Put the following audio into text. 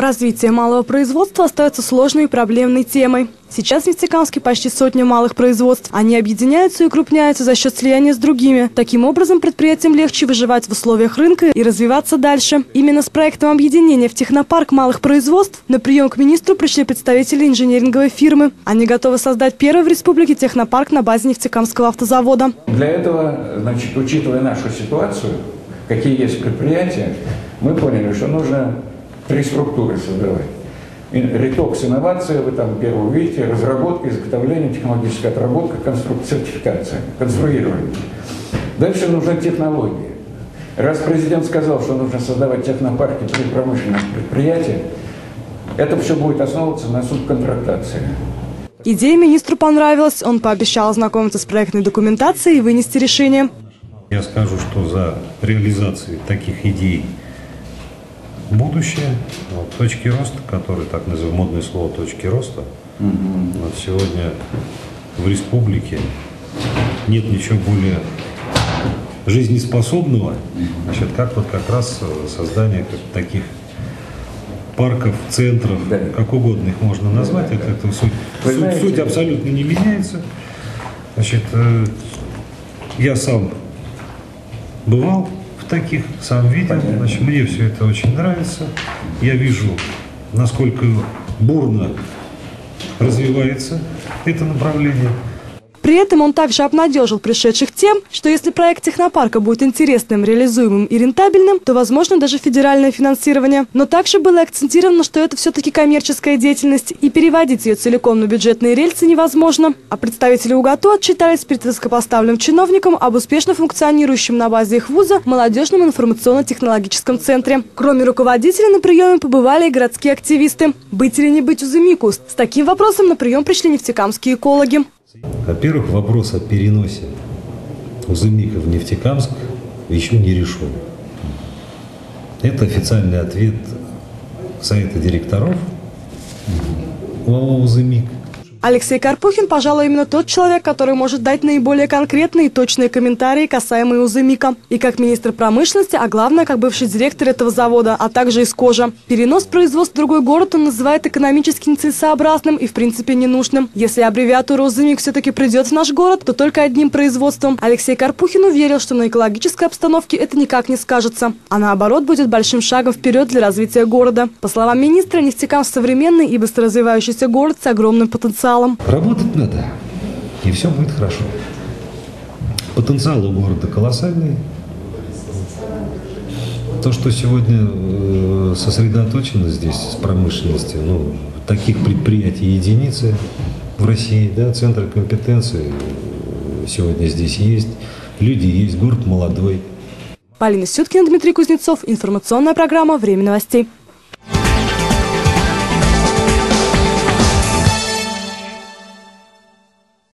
Развитие малого производства остается сложной и проблемной темой. Сейчас в Нефтекамске почти сотня малых производств. Они объединяются и укрупняются за счет слияния с другими. Таким образом, предприятиям легче выживать в условиях рынка и развиваться дальше. Именно с проектом объединения в технопарк малых производств на прием к министру пришли представители инженеринговой фирмы. Они готовы создать первый в республике технопарк на базе Нефтекамского автозавода. Для этого, значит, учитывая нашу ситуацию, какие есть предприятия, мы поняли, что нужно три структуры создавать. Ретокс инновация, вы там первую видите, разработка, изготовление, технологическая отработка, конструкция, сертификация, конструирование. Дальше нужны технологии. Раз президент сказал, что нужно создавать технопарки при промышленных предприятиях, это все будет основываться на субконтрактации. Идея министру понравилась. Он пообещал ознакомиться с проектной документацией и вынести решение. Я скажу, что за реализацией таких идей будущее, вот, точки роста, которые, так называемое модное слово точки роста, угу. вот сегодня в республике нет ничего более жизнеспособного, значит, как вот как раз создание таких парков, центров, да. как угодно их можно назвать, да, это, это суть, суть, знаете, суть абсолютно не меняется. Значит, э, я сам бывал таких сам видел. Значит, мне все это очень нравится. Я вижу, насколько бурно развивается это направление. При этом он также обнадежил пришедших тем, что если проект технопарка будет интересным, реализуемым и рентабельным, то возможно даже федеральное финансирование. Но также было акцентировано, что это все-таки коммерческая деятельность, и переводить ее целиком на бюджетные рельсы невозможно. А представители УГАТУ отчитались перед высокопоставленным чиновником об успешно функционирующем на базе их вуза молодежном информационно-технологическом центре. Кроме руководителя на приеме побывали и городские активисты. Быть или не быть Узымику? С таким вопросом на прием пришли нефтекамские экологи. Во-первых, вопрос о переносе Узымика в Нефтекамск еще не решен. Это официальный ответ Совета директоров ОАО «Узымик». Алексей Карпухин, пожалуй, именно тот человек, который может дать наиболее конкретные и точные комментарии, касаемые УЗМИКа. И как министр промышленности, а главное, как бывший директор этого завода, а также из кожи. Перенос производства в другой город он называет экономически нецелесообразным и, в принципе, ненужным. Если аббревиатура УЗМИК все-таки придет в наш город, то только одним производством. Алексей Карпухин уверил, что на экологической обстановке это никак не скажется, а наоборот будет большим шагом вперед для развития города. По словам министра, Нефтекамск современный и быстро развивающийся город с огромным потенциалом потенциалом. Работать надо, и все будет хорошо. Потенциал у города колоссальный. То, что сегодня э, сосредоточено здесь с промышленностью, ну, таких предприятий единицы в России, да, центры компетенции сегодня здесь есть, люди есть, город молодой. Полина Сюткина, Дмитрий Кузнецов. Информационная программа «Время новостей».